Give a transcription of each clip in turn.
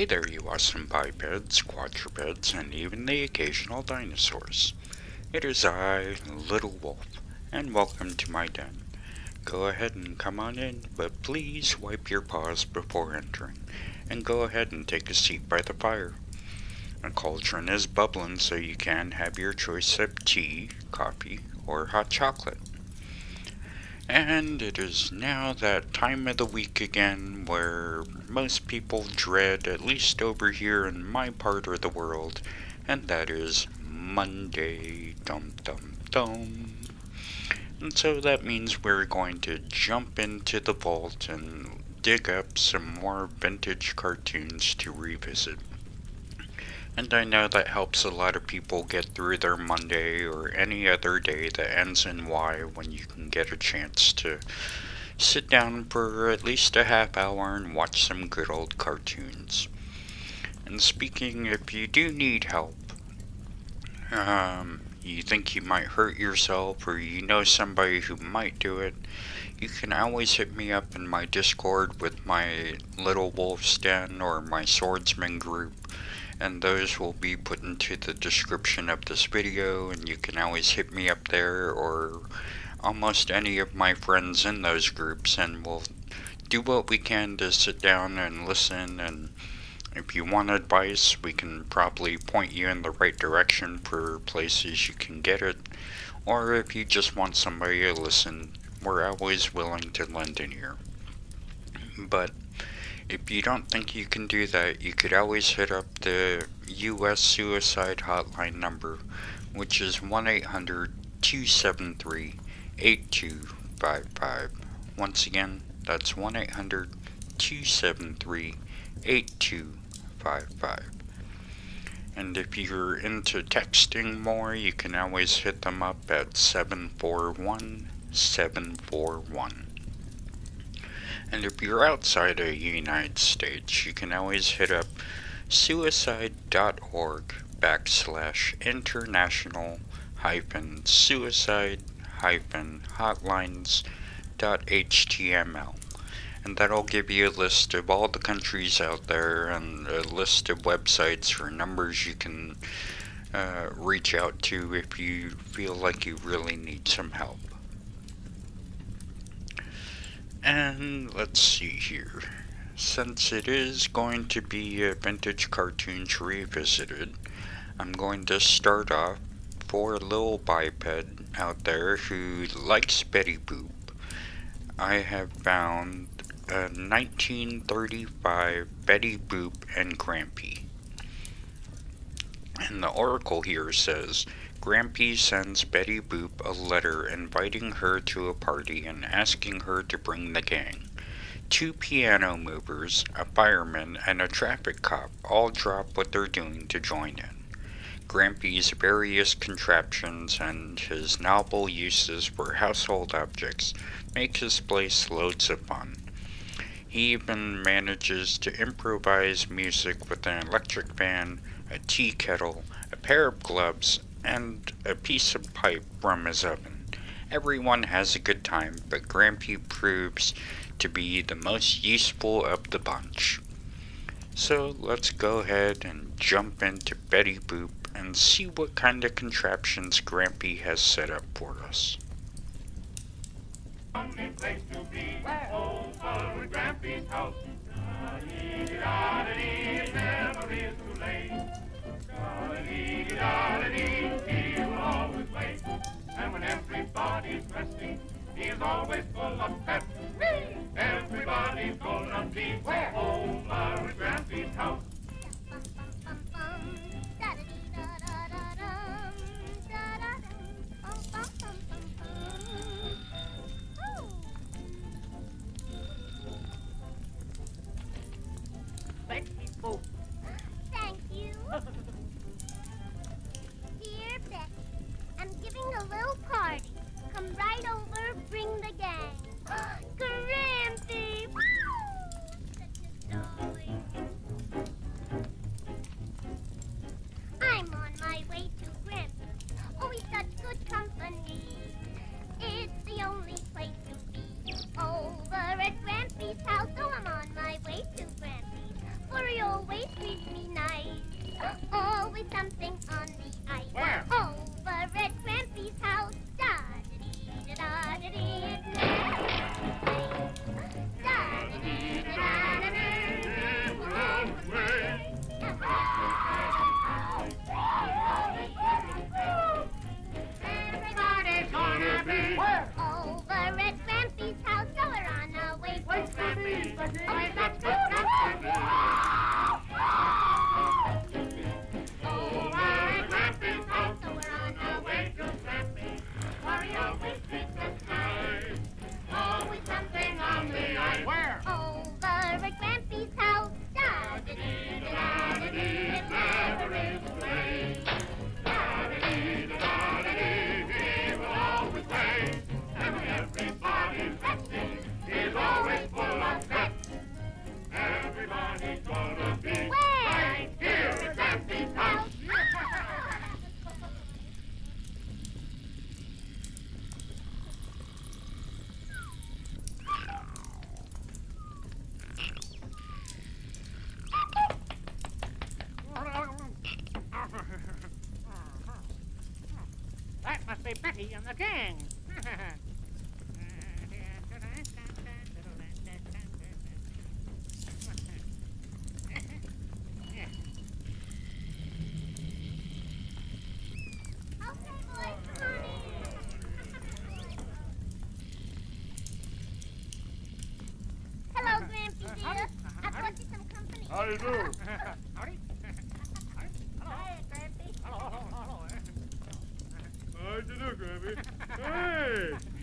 hey there, you awesome bipeds, quadrupeds, and even the occasional dinosaurs. It is I, Little Wolf, and welcome to my den. Go ahead and come on in, but please wipe your paws before entering, and go ahead and take a seat by the fire. A cauldron is bubbling so you can have your choice of tea, coffee, or hot chocolate. And it is now that time of the week again where most people dread, at least over here in my part of the world, and that is Monday. Dum dum dum. And so that means we're going to jump into the vault and dig up some more vintage cartoons to revisit. And I know that helps a lot of people get through their Monday or any other day that ends in Y when you can get a chance to sit down for at least a half hour and watch some good old cartoons. And speaking, if you do need help, um, you think you might hurt yourself or you know somebody who might do it, you can always hit me up in my Discord with my Little Wolf's Den or my Swordsmen group and those will be put into the description of this video and you can always hit me up there or almost any of my friends in those groups and we'll do what we can to sit down and listen and if you want advice we can probably point you in the right direction for places you can get it or if you just want somebody to listen we're always willing to lend an ear. But if you don't think you can do that, you could always hit up the U.S. Suicide Hotline number, which is 1-800-273-8255. Once again, that's 1-800-273-8255. And if you're into texting more, you can always hit them up at 741 741. And if you're outside of the United States, you can always hit up suicide.org backslash international hyphen suicide hyphen hotlines dot html and that'll give you a list of all the countries out there and a list of websites or numbers you can uh, reach out to if you feel like you really need some help. And let's see here. Since it is going to be vintage cartoons revisited, I'm going to start off for a little biped out there who likes Betty Boop. I have found a 1935 Betty Boop and Grampy. And the oracle here says, Grampy sends Betty Boop a letter inviting her to a party and asking her to bring the gang. Two piano movers, a fireman, and a traffic cop all drop what they're doing to join in. Grampy's various contraptions and his novel uses for household objects make his place loads of fun. He even manages to improvise music with an electric fan, a tea kettle, a pair of gloves, and a piece of pipe from his oven. Everyone has a good time, but Grampy proves to be the most useful of the bunch. So let's go ahead and jump into Betty Boop and see what kind of contraptions Grampy has set up for us. Everybody's resting, he is always full of pep. Everybody's gonna be where? Old Larry Grampy's house. Do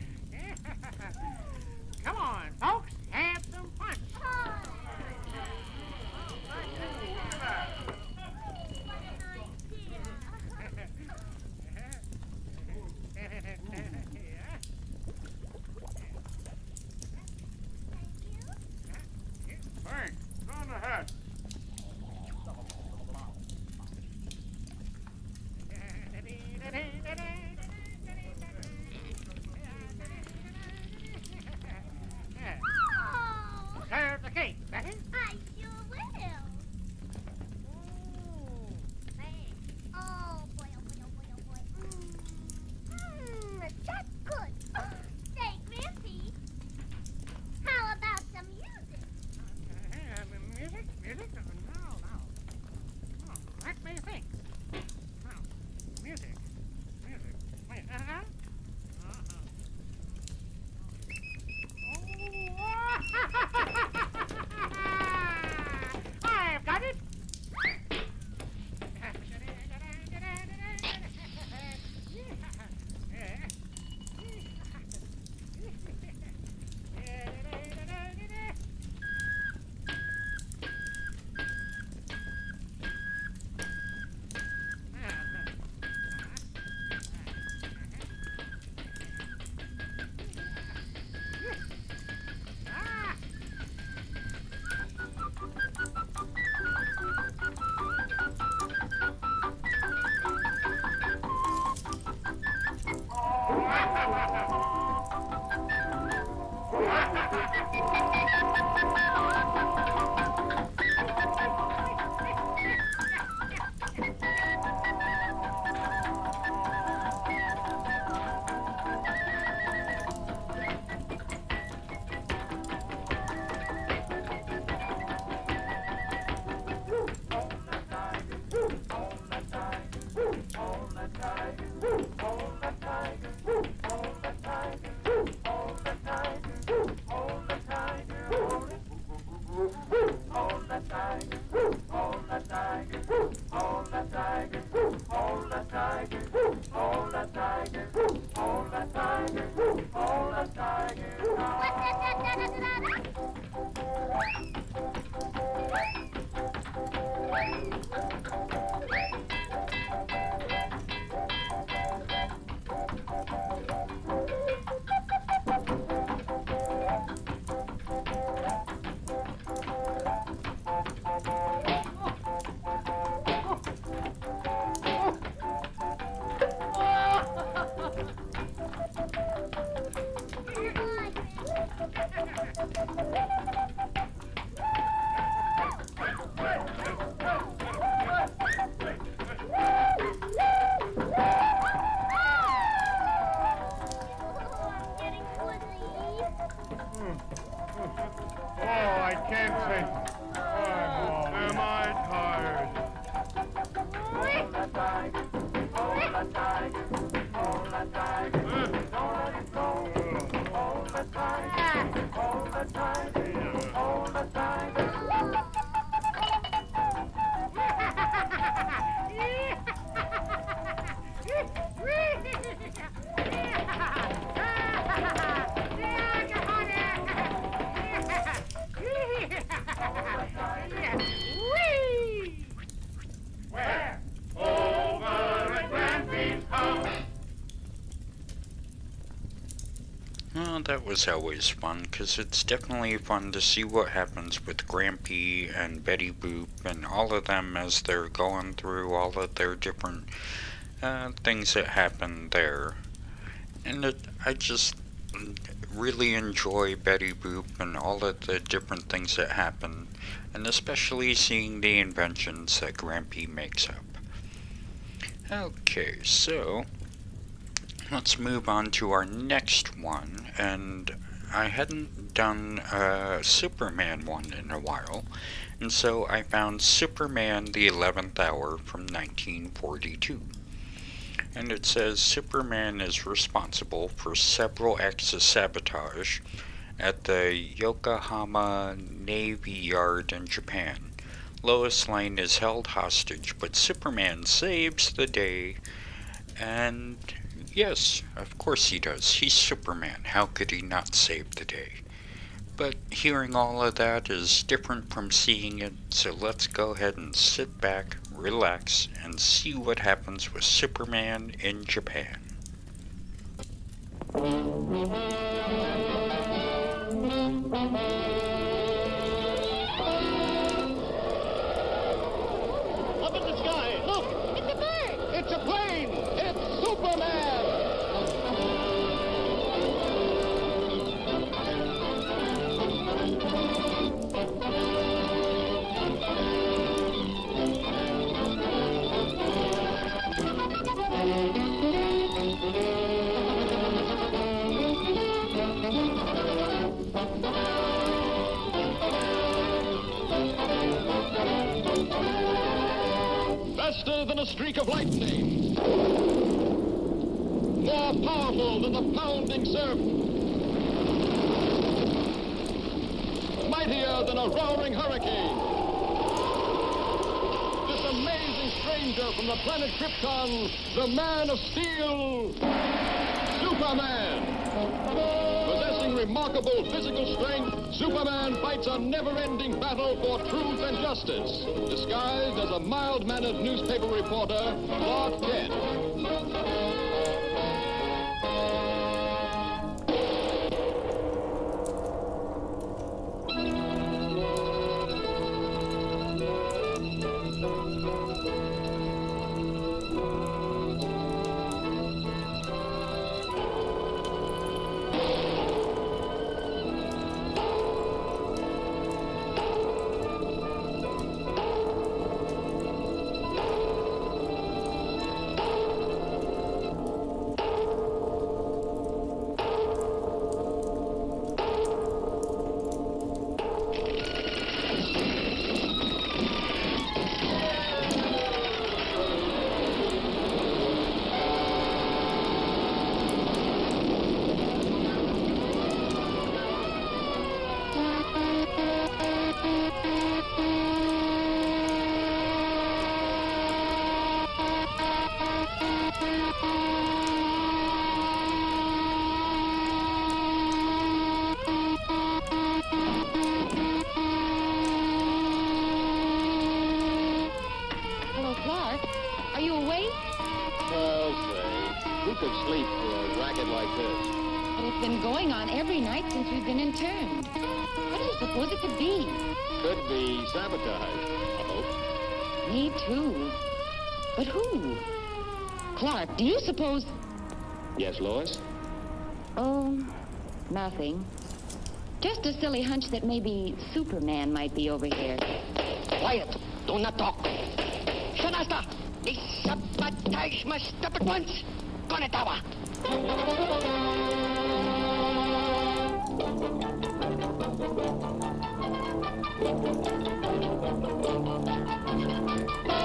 Well, that was always fun, because it's definitely fun to see what happens with Grampy and Betty Boop and all of them as they're going through all of their different uh, things that happen there. And it, I just really enjoy Betty Boop and all of the different things that happen, and especially seeing the inventions that Grampy makes up. Okay, so let's move on to our next one, and I hadn't done a Superman one in a while, and so I found Superman the 11th Hour from 1942. And it says Superman is responsible for several acts of sabotage at the Yokohama Navy Yard in Japan. Lois Lane is held hostage, but Superman saves the day and Yes, of course he does. He's Superman. How could he not save the day? But hearing all of that is different from seeing it, so let's go ahead and sit back, relax, and see what happens with Superman in Japan. Faster than a streak of lightning. More powerful than the pounding surf. Mightier than a roaring hurricane. This amazing stranger from the planet Krypton, the Man of Steel, Superman. Remarkable physical strength, Superman fights a never-ending battle for truth and justice, disguised as a mild-mannered newspaper reporter, Clark Kent. nothing. Just a silly hunch that maybe Superman might be over here. Quiet! Do not talk! Shanasta! I sabotage must stop at once! Konetawa! Thank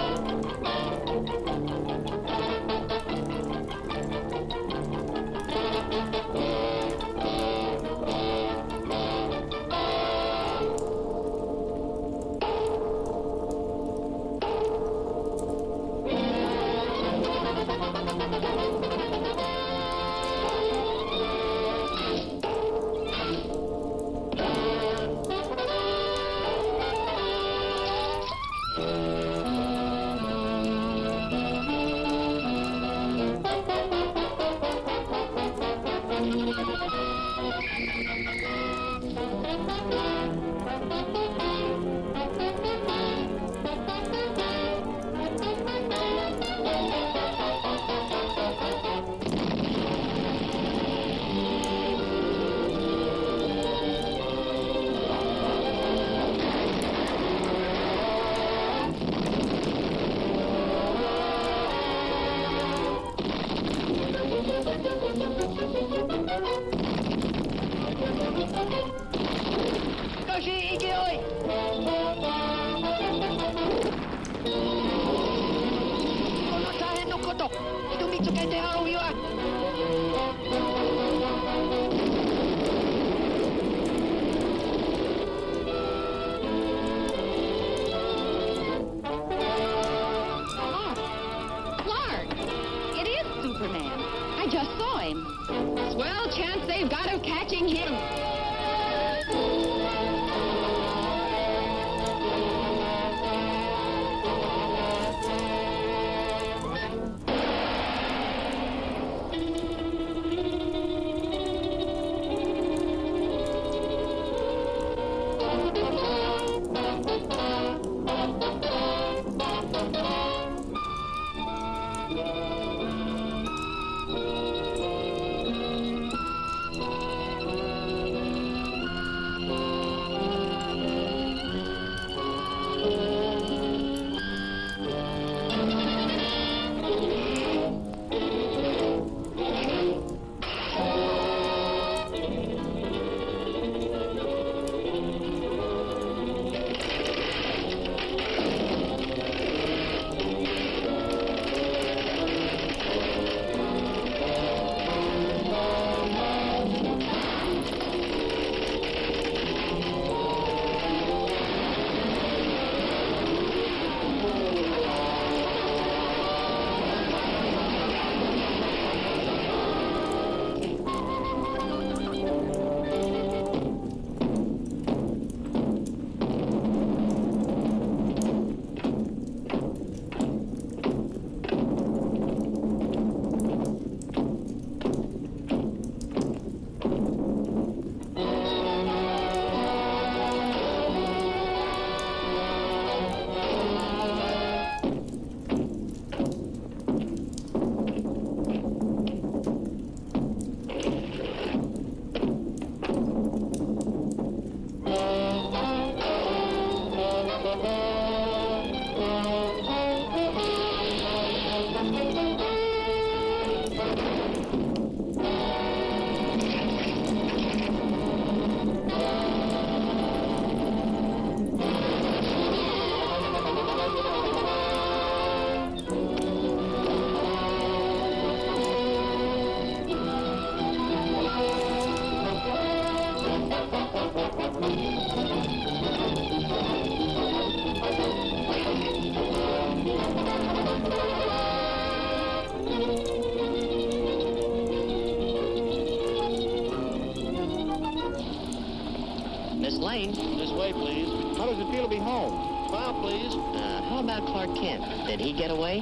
Did he get away?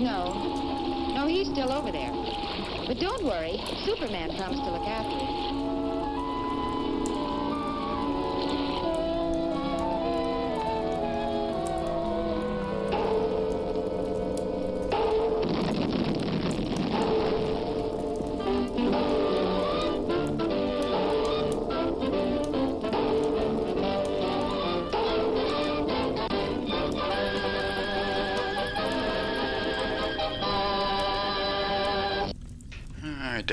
No. No, he's still over there. But don't worry. Superman promised to look after him.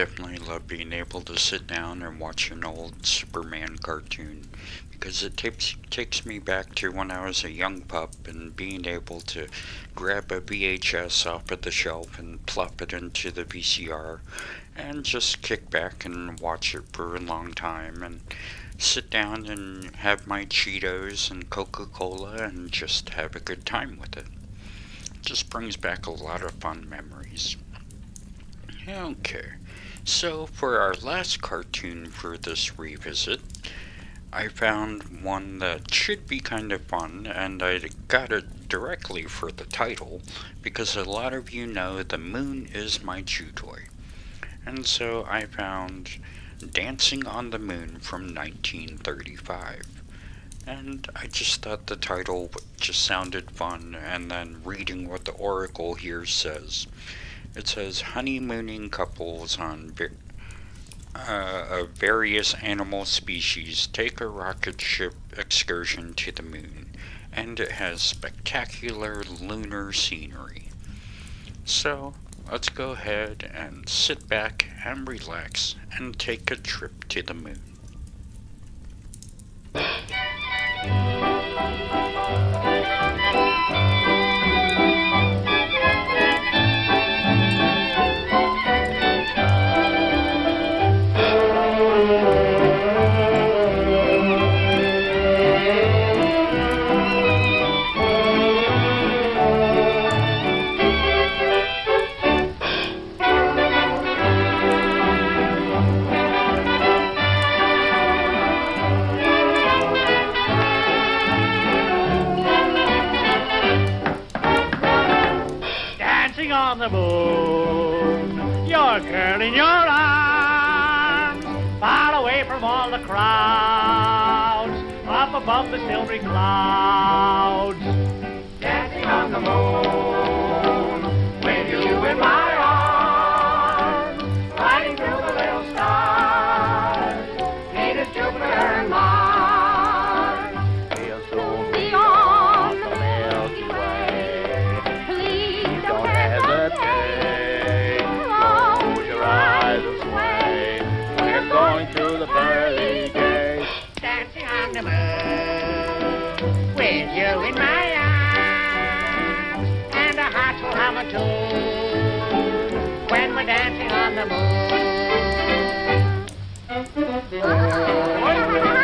Definitely love being able to sit down and watch an old Superman cartoon because it takes takes me back to when I was a young pup and being able to grab a VHS off of the shelf and plop it into the VCR and just kick back and watch it for a long time and sit down and have my Cheetos and Coca-Cola and just have a good time with it. Just brings back a lot of fun memories. Okay. So, for our last cartoon for this revisit, I found one that should be kind of fun, and I got it directly for the title, because a lot of you know the moon is my chew toy. And so I found Dancing on the Moon from 1935. And I just thought the title just sounded fun, and then reading what the Oracle here says. It says honeymooning couples on uh, of various animal species take a rocket ship excursion to the moon, and it has spectacular lunar scenery. So, let's go ahead and sit back and relax and take a trip to the moon. Your girl in your arms, far away from all the crowds, up above the silvery clouds. Dancing on the moon, we're dancing on the moon. Oh.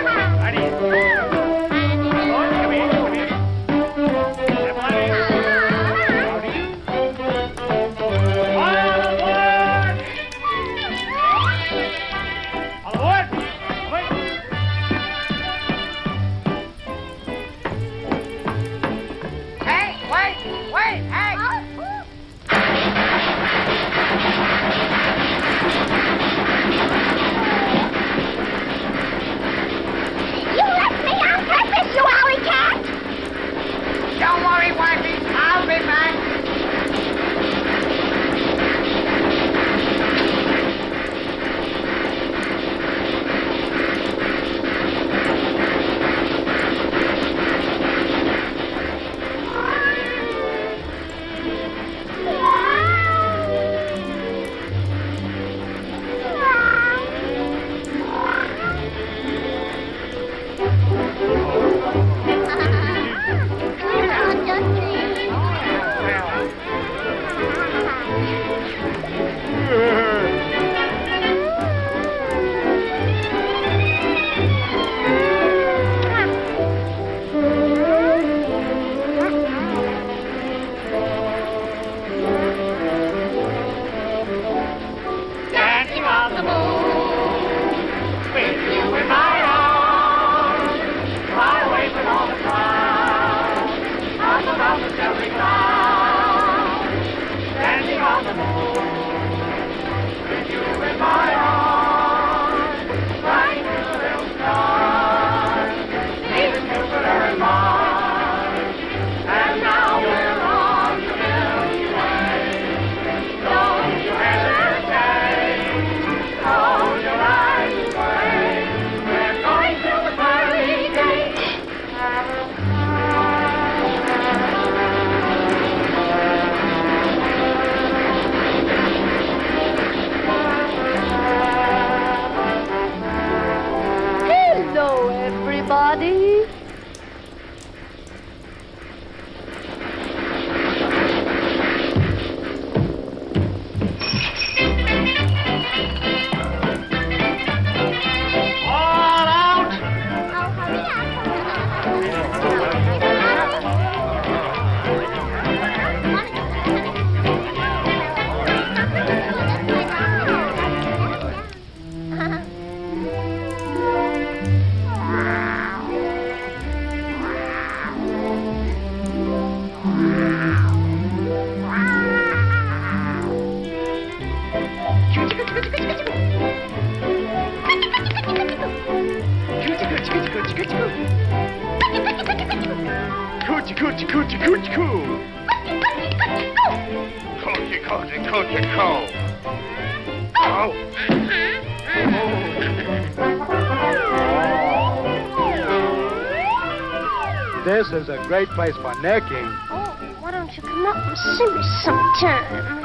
Great place for necking. Oh, why don't you come up and see me sometime?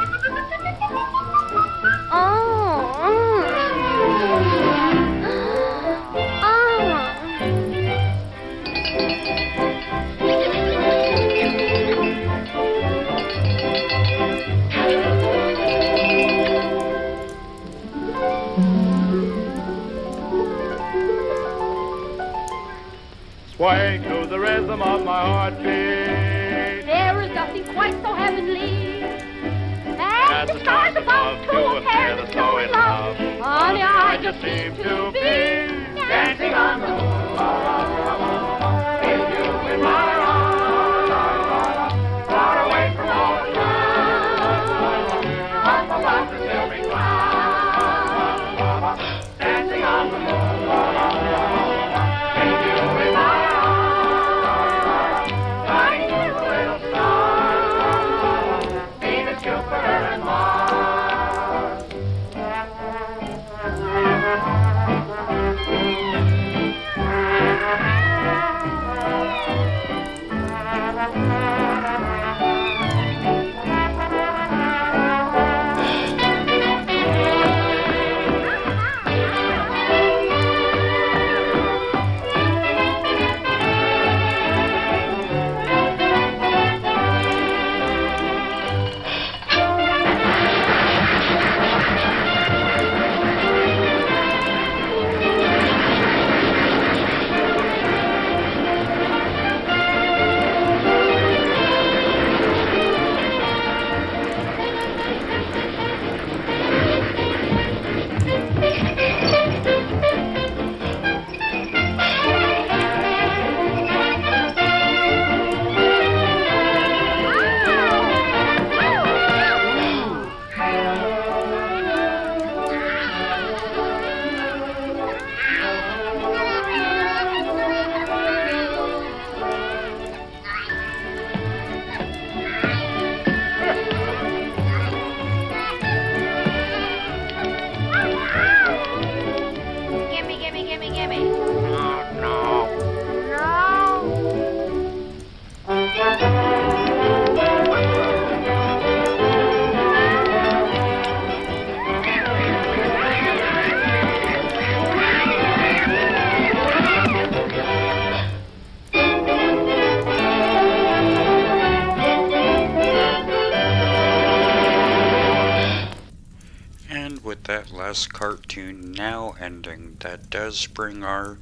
Oh. Mm. Sway to the rhythm of my heartbeat. There is nothing quite so heavenly as the stars above to a pair that's so in love. Honey, I just seem to be dancing on the moon. Cartoon now ending, that does bring our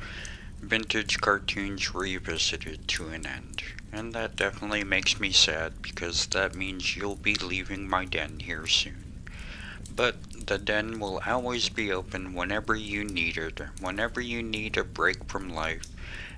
vintage cartoons revisited to an end. And that definitely makes me sad because that means you'll be leaving my den here soon. But the den will always be open whenever you need it, whenever you need a break from life,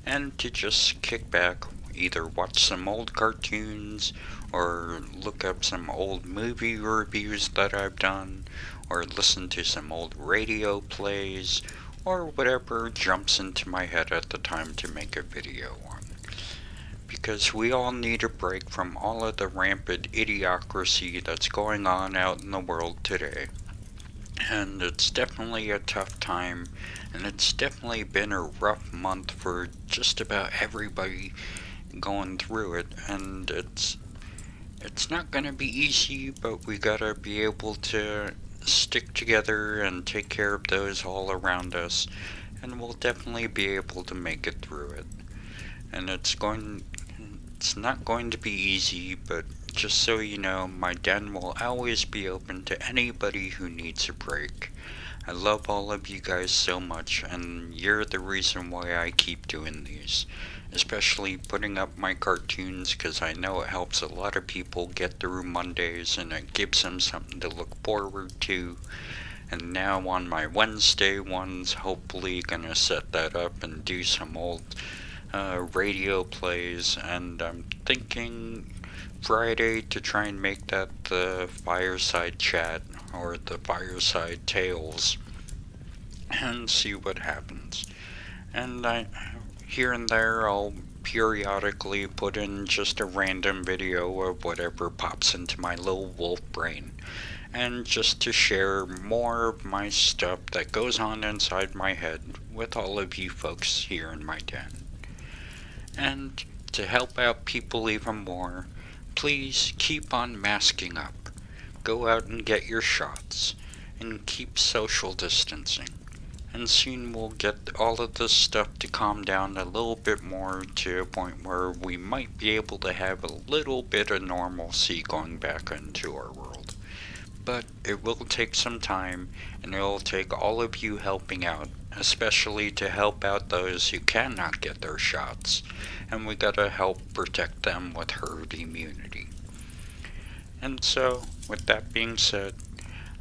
and to just kick back, either watch some old cartoons, or look up some old movie reviews that I've done, or listen to some old radio plays, or whatever jumps into my head at the time to make a video on. Because we all need a break from all of the rampant idiocracy that's going on out in the world today. And it's definitely a tough time, and it's definitely been a rough month for just about everybody going through it, and it's it's not gonna be easy, but we gotta be able to stick together and take care of those all around us, and we'll definitely be able to make it through it. And it's going, it's not going to be easy, but just so you know, my den will always be open to anybody who needs a break. I love all of you guys so much, and you're the reason why I keep doing these. Especially putting up my cartoons, because I know it helps a lot of people get through Mondays, and it gives them something to look forward to. And now on my Wednesday ones, hopefully gonna set that up and do some old uh, radio plays, and I'm thinking Friday to try and make that the fireside chat or the fireside tales and see what happens. And I here and there I'll periodically put in just a random video of whatever pops into my little wolf brain. And just to share more of my stuff that goes on inside my head with all of you folks here in my den. And to help out people even more, please keep on masking up. Go out and get your shots. And keep social distancing and soon we'll get all of this stuff to calm down a little bit more to a point where we might be able to have a little bit of normalcy going back into our world. But it will take some time, and it will take all of you helping out, especially to help out those who cannot get their shots, and we gotta help protect them with herd immunity. And so, with that being said,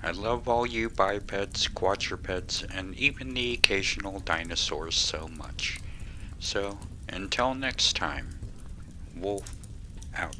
I love all you bipeds, quadrupeds, and even the occasional dinosaurs so much. So, until next time, Wolf out.